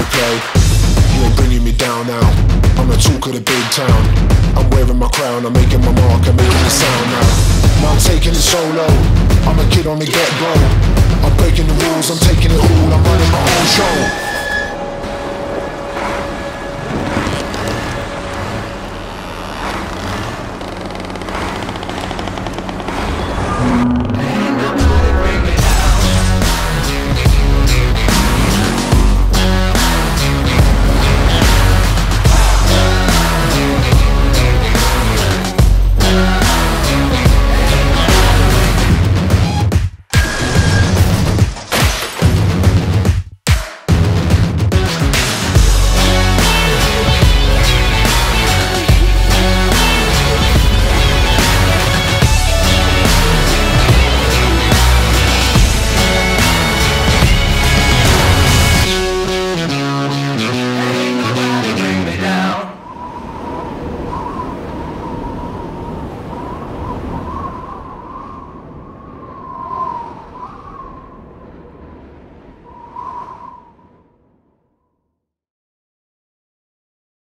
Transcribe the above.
to play. You ain't bringing me down now. I'm the talk of the big town. I'm wearing my crown, I'm making my mark, I'm making a sound now. Now I'm taking it solo. I'm a kid on the get-go. I'm breaking the rules, I'm taking it all